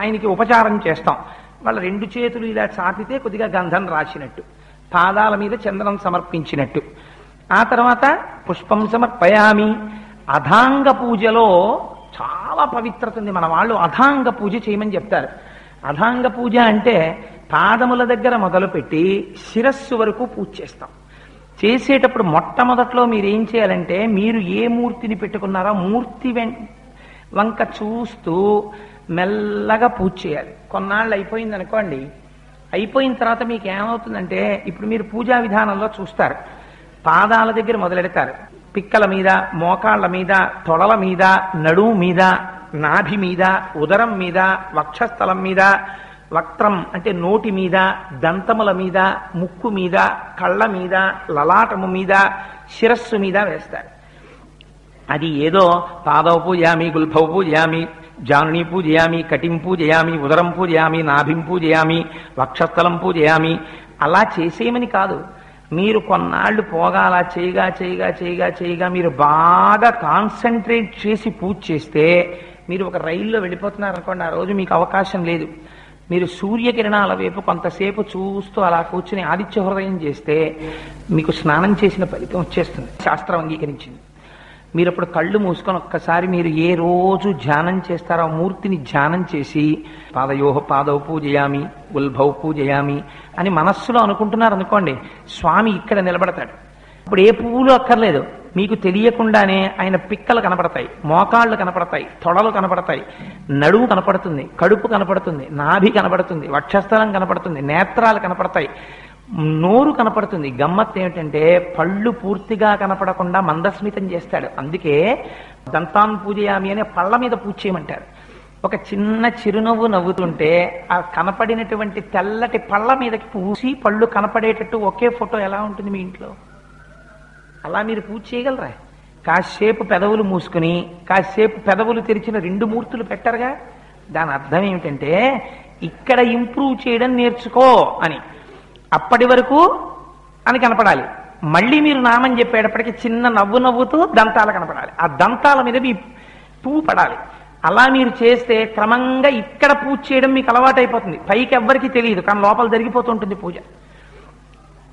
ఆయనకి ఉపచారం చేస్తాం. వాళ్ళ రెండు చేతులు ఇలా చాపితే కొద్దిగా గంధం రాసినట్టు. పాదాల మీద చందనం సమర్పించినట్టు. ఆ తర్వాత పుష్పం సమర్పయామి. అధాంగ పూజలో చాలా పవిత్రత ఉంది. మన వాళ్ళు అధాంగ పూజ చేయమని చెప్తారు. అధాంగ పూజ అంటే పాదముల దగ్గర మొదలుపెట్టి శిరస్సు వరకు పూజ చేస్తాం. చేసేటప్పుడు మొట్టమొదట్లో మీరు ఏం చేయాలంటే మీరు ఏ మూర్తిని పెట్టుకున్నారో మూర్తి వెం వంక చూస్తూ మెల్లగా పూజ చేయాలి. కొన్నాళ్ళు అయిపోయింది అనుకోండి అయిపోయిన తర్వాత మీకు ఏమవుతుందంటే ఇప్పుడు మీరు పూజా విధానంలో చూస్తారు. పాదాల దగ్గర మొదలెడతారు. పిక్కల మీద మోకాళ్ళ మీద తొడల మీద నడుము మీద నాభి మీద ఉదరం మీద వక్షస్థలం మీద వక్త్రం అంటే నోటి మీద దంతముల మీద ముక్కు మీద కళ్ళ మీద లలాటము మీద శిరస్సు మీద వేస్తారు. అది ఏదో పాదవ పూజామి గుల్భవ పూజామి జానుని పూజయామి కటిం పూజయామి ఉదరం పూజయామి నాభిం పూజయామి వక్షస్థలం పూజయామి. అలా చేసేయమని కాదు. మీరు కొన్నాళ్ళు పోగా అలా చేయగా చేయగా చేయగా చేయగా మీరు బాగా కాన్సన్ట్రేట్ చేసి పూజ చేస్తే మీరు ఒక రైల్లో వెళ్ళిపోతున్నారు అనుకోండి ఆ రోజు మీకు అవకాశం లేదు. మీరు సూర్యకిరణాల వైపు కొంతసేపు చూస్తూ అలా కూర్చుని ఆదిత్య హృదయం చేస్తే మీకు స్నానం చేసిన ఫలితం వచ్చేస్తుంది. శాస్త్రం అంగీకరించింది. మీరు అప్పుడు కళ్ళు మూసుకొని ఒక్కసారి మీరు ఏ రోజు ధ్యానం చేస్తారో ఆ మూర్తిని ధ్యానం చేసి పాదయోహ పాదవ పూజయామి ఉల్భవ పూజయామి అని మనస్సులో అనుకుంటున్నారు అనుకోండి స్వామి ఇక్కడ నిలబడతాడు. ఇప్పుడు ఏ పువ్వులు అక్కర్లేదు. మీకు తెలియకుండానే ఆయన పిక్కలు కనపడతాయి మోకాళ్ళు కనపడతాయి తొడలు కనపడతాయి నడువు కనపడుతుంది కడుపు కనపడుతుంది నాభి కనపడుతుంది వక్షస్థలం కనపడుతుంది నేత్రాలు కనపడతాయి. నోరు కనపడుతుంది. గమ్మత్ ఏమిటంటే పళ్ళు పూర్తిగా కనపడకుండా మందస్మితం చేస్తాడు. అందుకే దంతాన్ పూజయామి అనే పళ్ళ మీద పూజ చేయమంటారు. ఒక చిన్న చిరునవ్వు నవ్వుతుంటే ఆ కనపడినటువంటి తెల్లటి పళ్ళ మీదకి పూసి పళ్ళు కనపడేటట్టు ఒకే ఫోటో ఎలా ఉంటుంది మీ ఇంట్లో? అలా మీరు పూజ చేయగలరా? కాసేపు పెదవులు మూసుకుని కాసేపు పెదవులు తెరిచిన రెండు మూర్తులు పెట్టరుగా? దాని అర్థం ఏమిటంటే ఇక్కడ ఇంప్రూవ్ చేయడం నేర్చుకో అని. అప్పటి వరకు అని కనపడాలి. మళ్ళీ మీరు నామని చెప్పేటప్పటికి చిన్న నవ్వు నవ్వుతూ దంతాలు కనపడాలి. ఆ దంతాల మీద మీ పువ్వు పడాలి. అలా మీరు చేస్తే క్రమంగా ఇక్కడ పూజ చేయడం మీకు అలవాటైపోతుంది. పైకి ఎవ్వరికి తెలియదు కానీ లోపల జరిగిపోతుంటుంది పూజ.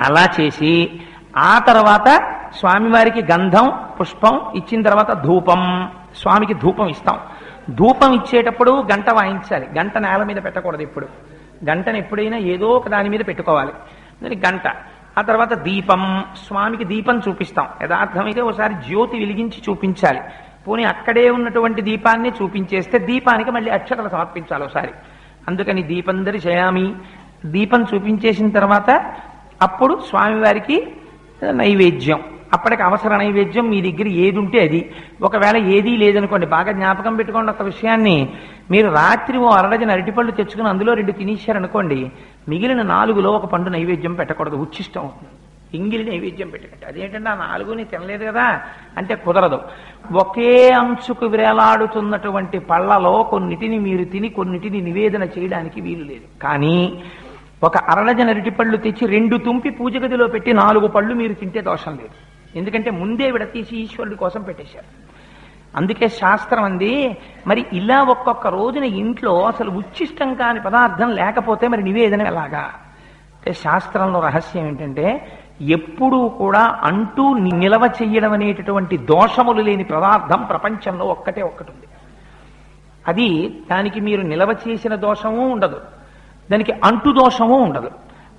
అలా చేసి ఆ తర్వాత స్వామివారికి గంధం పుష్పం ఇచ్చిన తర్వాత ధూపం. స్వామికి ధూపం ఇస్తాం. ధూపం ఇచ్చేటప్పుడు గంట వాయించాలి. గంట నేల మీద పెట్టకూడదు ఇప్పుడు గంటను ఎప్పుడైనా ఏదో ఒక దాని మీద పెట్టుకోవాలి. దానికి గంట. ఆ తర్వాత దీపం. స్వామికి దీపం చూపిస్తాం. యథార్థమైతే ఒకసారి జ్యోతి వెలిగించి చూపించాలి. పోనీ అక్కడే ఉన్నటువంటి దీపాన్ని చూపించేస్తే దీపానికి మళ్ళీ అక్షతలు సమర్పించాలి ఒకసారి అందుకని దీపందరి చేయామి. దీపం చూపించేసిన తర్వాత అప్పుడు స్వామివారికి నైవేద్యం. అప్పటికి అవసర నైవేద్యం మీ దగ్గర ఏది ఉంటే అది. ఒకవేళ ఏదీ లేదనుకోండి బాగా జ్ఞాపకం పెట్టుకోండి ఒక విషయాన్ని. మీరు రాత్రి ఓ అరడజన అరటిపళ్ళు తెచ్చుకుని అందులో రెండు తినేశారనుకోండి మిగిలిన నాలుగులో ఒక పండు నైవేద్యం పెట్టకూడదు. ఉచ్చిష్టం అవుతుంది. ఇంగిలి నైవేద్యం పెట్టకండి అదేంటంటే ఆ నాలుగుని తినలేదు కదా అంటే కుదరదు. ఒకే అంచుకు విరేలాడుతున్నటువంటి పళ్ళలో కొన్నిటిని మీరు తిని కొన్నిటిని నివేదన చేయడానికి వీలు లేదు. కానీ ఒక అరడజన అరటిపళ్ళు తెచ్చి రెండు తుంపి పూజ గదిలో పెట్టి నాలుగు పళ్ళు మీరు తింటే దోషం లేదు. ఎందుకంటే ముందే విడతీసి ఈశ్వరుడి కోసం పెట్టేశారు. అందుకే శాస్త్రం అంది మరి ఇలా ఒక్కొక్క రోజున ఇంట్లో అసలు ఉచ్చిష్టం కాని పదార్థం లేకపోతే మరి నివేదన ఎలాగా? అంటే శాస్త్రంలో రహస్యం ఏంటంటే ఎప్పుడూ కూడా అంటూ నిలవ చెయ్యడం అనేటటువంటి దోషములు లేని పదార్థం ప్రపంచంలో ఒక్కటే ఒక్కటి ఉంది అది దానికి మీరు నిలవ చేసిన దోషము ఉండదు. దానికి అంటు దోషము ఉండదు.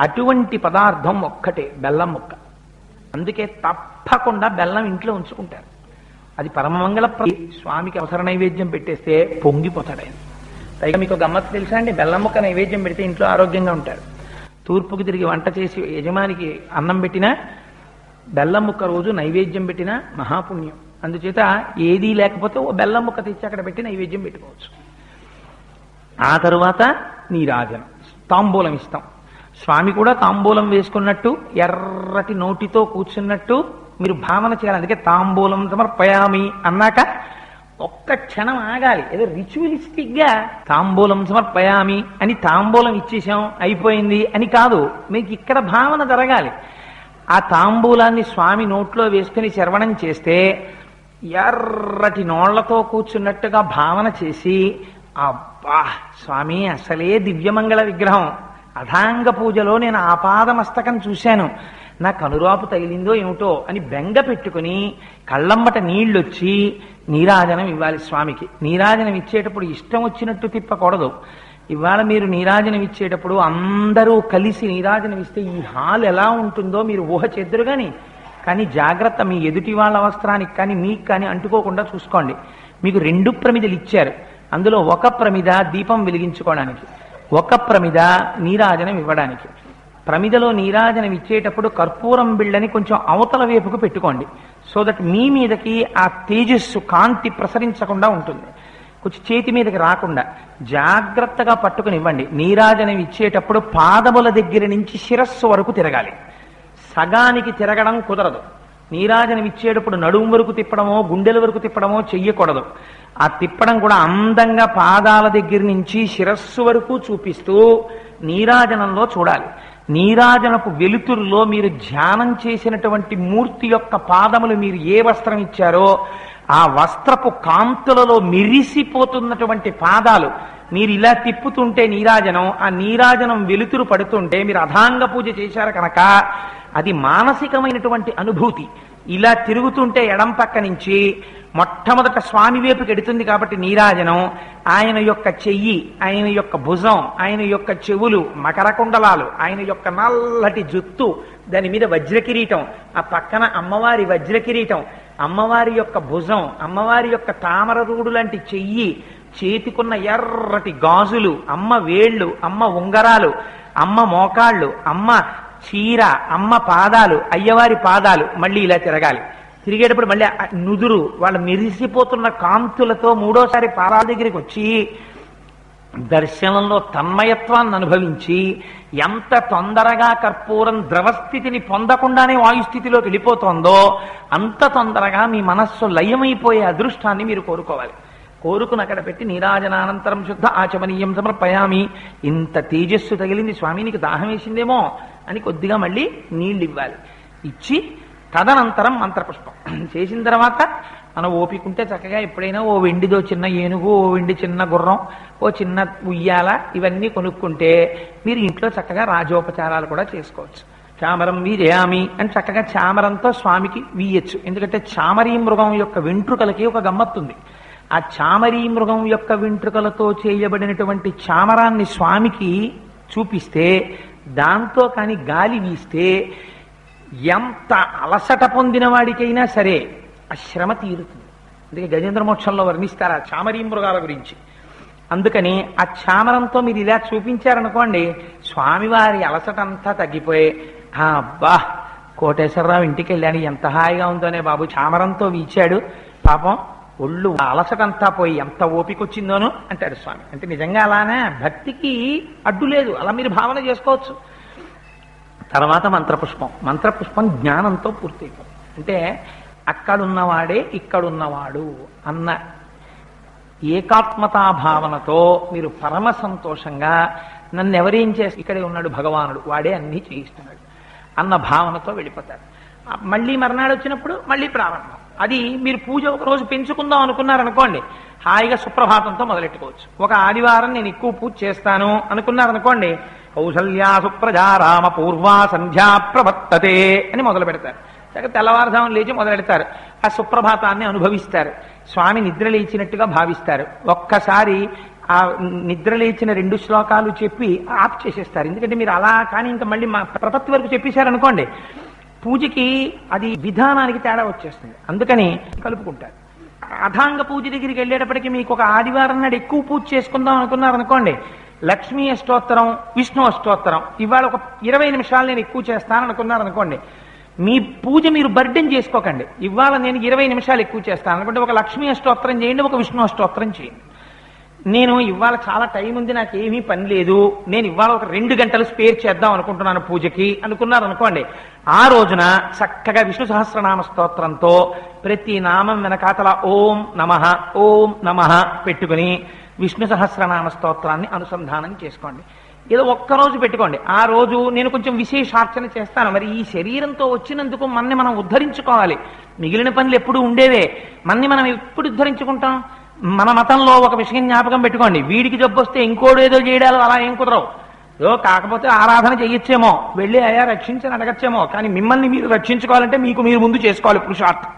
అటువంటి పదార్థం ఒక్కటే బెల్లం ముక్క. అందుకే తప్పకుండా బెల్లం ఇంట్లో ఉంచుకుంటారు. అది పరమమంగళ స్వామికి అవసర నైవేద్యం పెట్టేస్తే పొంగిపోతాడు ఆయన. పైగా మీకు గమ్మత్తు తెలుసా అండి బెల్లం ముక్క నైవేద్యం పెడితే ఇంట్లో ఆరోగ్యంగా ఉంటారు. తూర్పుకి తిరిగి వంట చేసి యజమానికి అన్నం పెట్టినా బెల్లం ముక్క రోజు నైవేద్యం పెట్టినా మహాపుణ్యం. అందుచేత ఏదీ లేకపోతే ఓ బెల్లం ముక్క తెచ్చి అక్కడ పెట్టి నైవేద్యం పెట్టుకోవచ్చు. ఆ తరువాత నీరాజనం. తాంబూలం ఇస్తాం. స్వామి కూడా తాంబూలం వేసుకున్నట్టు ఎర్రటి నోటితో కూర్చున్నట్టు మీరు భావన చేయాలి. అందుకే తాంబూలం సమర్పయామి అన్నాక ఒక్క క్షణం ఆగాలి. ఏదో రిచువలిస్టిక్గా తాంబూలం సమర్పయామి అని తాంబూలం ఇచ్చేసాం అయిపోయింది అని కాదు. మీకు ఇక్కడ భావన జరగాలి. ఆ తాంబూలాన్ని స్వామి నోట్లో వేసుకుని శరవణం చేస్తే ఎర్రటి నోళ్ళతో కూర్చున్నట్టుగా భావన చేసి అబ్బా స్వామి అసలే దివ్యమంగళ విగ్రహం. అధాంగ పూజలో నేను ఆపాదమస్తకం చూశాను. నా కనురాపు తగిలిందో ఏమిటో అని బెంగ పెట్టుకుని కళ్ళమ్మట నీళ్ళొచ్చి నీరాజనం ఇవ్వాలి స్వామికి. నీరాజనం ఇచ్చేటప్పుడు ఇష్టం వచ్చినట్టు తిప్పకూడదు. ఇవాళ మీరు నీరాజనం ఇచ్చేటప్పుడు అందరూ కలిసి నీరాజనం ఇస్తే ఈ హాల్ ఎలా ఉంటుందో మీరు ఊహ చేద్దరు కానీ కానీ జాగ్రత్త మీ ఎదుటి వాళ్ళ వస్త్రానికి కానీ మీకు కానీ అంటుకోకుండా చూసుకోండి. మీకు రెండు ప్రమిదలు ఇచ్చారు. అందులో ఒక ప్రమిద దీపం వెలిగించుకోవడానికి. ఒక ప్రమిద నీరాజనం ఇవ్వడానికి. ప్రమిదలో నీరాజనం ఇచ్చేటప్పుడు కర్పూరం బిళ్ళని కొంచెం అవతల వైపుకు పెట్టుకోండి. సో దట్ మీ మీదకి ఆ తేజస్సు కాంతి ప్రసరించకుండా ఉంటుంది. కొంచెం చేతి మీదకి రాకుండా జాగ్రత్తగా పట్టుకుని ఇవ్వండి నీరాజనం ఇచ్చేటప్పుడు పాదముల దగ్గర నుంచి శిరస్సు వరకు తిరగాలి. సగానికి తిరగడం కుదరదు. నీరాజనం ఇచ్చేటప్పుడు నడుము వరకు తిప్పడమో గుండెల వరకు తిప్పడమో చెయ్యకూడదు. ఆ తిప్పడం కూడా అందంగా పాదాల దగ్గర నుంచి శిరస్సు వరకు చూపిస్తూ నీరాజనంలో చూడాలి. నీరాజనపు వెలుతురులో మీరు ధ్యానం చేసినటువంటి మూర్తి యొక్క పాదములు మీరు ఏ వస్త్రం ఇచ్చారో ఆ వస్త్రపు కాంతులలో మిరిసిపోతున్నటువంటి పాదాలు మీరు ఇలా తిప్పుతుంటే నీరాజనం ఆ నీరాజనం వెలుతురు పడుతుంటే మీరు అధాంగ పూజ చేశారు కనుక అది మానసికమైనటువంటి అనుభూతి. ఇలా తిరుగుతుంటే ఎడం పక్క నుంచి మొట్టమొదట స్వామి వైపుకి ఎడుతుంది కాబట్టి నీరాజనం. ఆయన యొక్క చెయ్యి ఆయన యొక్క భుజం ఆయన యొక్క చెవులు మకర కుండలాలు ఆయన యొక్క నల్లటి జుత్తు దాని మీద వజ్రకిరీటం. ఆ పక్కన అమ్మవారి వజ్రకిరీటం. అమ్మవారి యొక్క భుజం అమ్మవారి యొక్క తామర రూడు లాంటి చెయ్యి చేతికున్న ఎర్రటి గాజులు అమ్మ వేళ్ళు అమ్మ ఉంగరాలు అమ్మ మోకాళ్ళు అమ్మ చీర అమ్మ పాదాలు అయ్యవారి పాదాలు మళ్ళీ ఇలా తిరగాలి. తిరిగేటప్పుడు మళ్ళీ నుదురు వాళ్ళు మెరిసిపోతున్న కాంతులతో మూడోసారి పాదాల దగ్గరికి వచ్చి దర్శనంలో తన్మయత్వాన్ని అనుభవించి ఎంత తొందరగా కర్పూరం ద్రవస్థితిని పొందకుండానే వాయుస్థితిలోకి వెళ్ళిపోతుందో అంత తొందరగా మీ మనస్సు లయమైపోయే అదృష్టాన్ని మీరు కోరుకోవాలి. కోరుకుని అక్కడ పెట్టి నీరాజనానంతరం శుద్ధ ఆచమనీయం సమర్పయామి. ఇంత తేజస్సు తగిలింది స్వామి నీకు దాహం వేసిందేమో. అని కొద్దిగా మళ్ళీ నీళ్ళు ఇవ్వాలి ఇచ్చి తదనంతరం మంత్రపుష్పం. చేసిన తర్వాత మనం ఓపికంటే చక్కగా ఎప్పుడైనా ఓ వెండిదో చిన్న ఏనుగు ఓ వెండి చిన్న గుర్రం ఓ చిన్న ఉయ్యాల ఇవన్నీ కొనుక్కుంటే మీరు ఇంట్లో చక్కగా రాజోపచారాలు కూడా చేసుకోవచ్చు. చామరం వీజయామి అని చక్కగా చామరంతో స్వామికి వీయచ్చు. ఎందుకంటే చామరీ మృగం యొక్క వెంట్రుకలకి ఒక గమ్మత్తుంది. ఆ చామరీ మృగం యొక్క వెంట్రుకలతో చేయబడినటువంటి చామరాన్ని స్వామికి చూపిస్తే దాంతో కానీ గాలి వీస్తే ఎంత అలసట పొందిన వాడికైనా సరే ఆ శ్రమ తీరుతుంది. అందుకే గజేంద్ర మోక్షంలో వర్ణిస్తారు ఆ చామరీ మృగాల గురించి. అందుకని ఆ చామరంతో మీరు ఇలా చూపించారనుకోండి స్వామివారి అలసట అంతా తగ్గిపోయి "ఆ, అబ్బా కోటేశ్వరరావు ఇంటికి వెళ్ళాను ఎంత హాయిగా ఉందోనే బాబు చామరంతో వీచాడు పాపం ఒళ్ళు అలసటంతా పోయి ఎంత ఓపికొచ్చిందోనో అంటాడు స్వామి. అంటే నిజంగా అలానే భక్తికి అడ్డు లేదు. అలా మీరు భావన చేసుకోవచ్చు. తర్వాత మంత్రపుష్పం. మంత్రపుష్పం జ్ఞానంతో పూర్తి అంటే అక్కడున్నవాడే ఇక్కడున్నవాడు అన్న ఏకాత్మతా భావనతో మీరు పరమ సంతోషంగా నన్ను ఎవరేం చేసి ఇక్కడే ఉన్నాడు భగవానుడు వాడే అన్నీ చేయిస్తున్నాడు అన్న భావనతో వెళ్ళిపోతారు. మళ్ళీ మర్నాడు వచ్చినప్పుడు మళ్ళీ ప్రారంభం. అది మీరు పూజ ఒక రోజు పెంచుకుందాం అనుకున్నారనుకోండి హాయిగా సుప్రభాతంతో మొదలెట్టుకోవచ్చు. ఒక ఆదివారం నేను ఎక్కువ పూజ చేస్తాను అనుకున్నారనుకోండి కౌసల్యా సుప్రజా రామ పూర్వా సంధ్యా ప్రవర్తతే అని మొదలు పెడతారు. తెల్లవారుజామున లేచి మొదలెడతారు. ఆ సుప్రభాతాన్ని అనుభవిస్తారు. స్వామి నిద్ర లేచినట్టుగా భావిస్తారు. ఒక్కసారి ఆ నిద్ర లేచిన రెండు శ్లోకాలు చెప్పి ఆఫ్ చేసేస్తారు. ఎందుకంటే మీరు అలా కానీ ఇంకా మళ్ళీ మా ప్రపత్తి వరకు చెప్పేశారనుకోండి పూజకి అది విధానానికి తేడా వచ్చేస్తుంది. అందుకని కలుపుకుంటారు. అథాంగ పూజ దగ్గరికి వెళ్ళేటప్పటికి మీకు ఒక ఆదివారం నాడు ఎక్కువ పూజ చేసుకుందాం అనుకున్నారనుకోండి లక్ష్మీ అష్టోత్తరం విష్ణు అష్టోత్తరం ఇవాళ ఒక ఇరవై నిమిషాలు నేను ఎక్కువ చేస్తాను అనుకున్నారనుకోండి మీ పూజ మీరు బర్డెన్ చేసుకోకండి. ఇవాళ నేను ఇరవై నిమిషాలు ఎక్కువ చేస్తాను. అనుకుంటే ఒక లక్ష్మీ అష్టోత్తరం చేయండి ఒక విష్ణు అష్టోత్తరం చేయండి. నేను ఇవాళ చాలా టైం ఉంది నాకు ఏమీ పని లేదు. నేను ఇవాళ ఒక రెండు గంటలు స్పేర్ చేద్దాం అనుకుంటున్నాను పూజకి. అనుకున్నారు అనుకోండి ఆ రోజున చక్కగా విష్ణు సహస్రనామ స్తోత్రంతో ప్రతి నామం వెనకాతల ఓం నమ ఓం నమ పెట్టుకుని విష్ణు సహస్రనామ స్తోత్రాన్ని అనుసంధానం చేసుకోండి. ఏదో ఒక్కరోజు పెట్టుకోండి. ఆ రోజు నేను కొంచెం విశేషార్చన చేస్తాను. మరి ఈ శరీరంతో వచ్చినందుకు మన్ని మనం ఉద్ధరించుకోవాలి. మిగిలిన పనులు ఎప్పుడు ఉండేవే. మన్ని మనం ఎప్పుడు ఉద్ధరించుకుంటాం? మన మతంలో ఒక విషయం జ్ఞాపకం పెట్టుకోండి. వీడికి జబ్బు వస్తే ఇంకోడు ఏదో చేయడాలు అలా ఏం కుదరవు. ఏదో కాకపోతే ఆరాధన చేయొచ్చేమో వెళ్ళి అయ్యా రక్షించని అడగచ్చేమో. కానీ మిమ్మల్ని మీరు రక్షించుకోవాలంటే మీకు మీరు ముందు చేసుకోవాలి పురుషార్థం.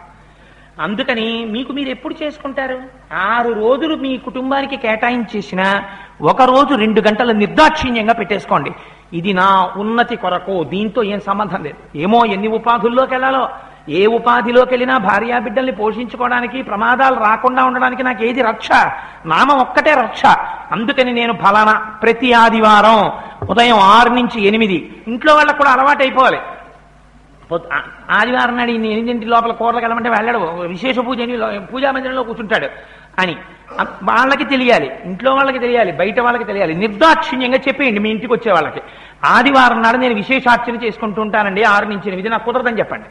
అందుకని మీకు మీరు ఎప్పుడు చేసుకుంటారు? ఆరు రోజులు మీ కుటుంబానికి కేటాయించేసిన ఒక రోజు రెండు గంటలు నిర్దాక్షిణ్యంగా పెట్టేసుకోండి. ఇది నా ఉన్నతి కొరకు దీంతో ఏం సంబంధం లేదు. ఏమో ఎన్ని ఉపాధుల్లోకి వెళ్ళాలో ఏ ఉపాధిలోకి వెళ్ళినా భార్యా బిడ్డల్ని పోషించుకోవడానికి ప్రమాదాలు రాకుండా ఉండడానికి నాకు ఏది రక్ష? నామం ఒక్కటే రక్ష. అందుకని నేను ఫలానా ప్రతి ఆదివారం ఉదయం ఆరు నుంచి ఎనిమిది ఇంట్లో వాళ్ళకు కూడా అలవాటు అయిపోవాలి ఆదివారం నాడు ఈయన ఎనిమిదింటి లోపల కూరలకు వెళ్ళమంటే వెళ్ళడు. విశేష పూజ పూజా మందిరంలో కూర్చుంటాడు అని. వాళ్ళకి తెలియాలి. ఇంట్లో వాళ్ళకి తెలియాలి. బయట వాళ్ళకి తెలియాలి. నిర్దాక్షిణ్యంగా చెప్పేయండి మీ ఇంటికి వచ్చే వాళ్ళకి. ఆదివారం నాడు నేను విశేషార్చన చేసుకుంటూ ఉంటానండి. ఆరు నుంచి ఎనిమిది. నాకు కుదరదని చెప్పండి.